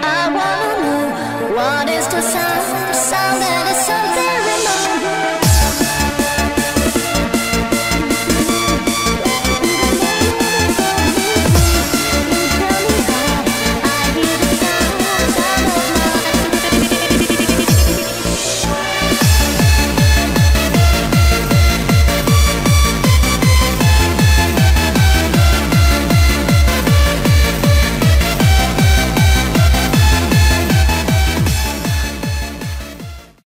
i want to go what is the sign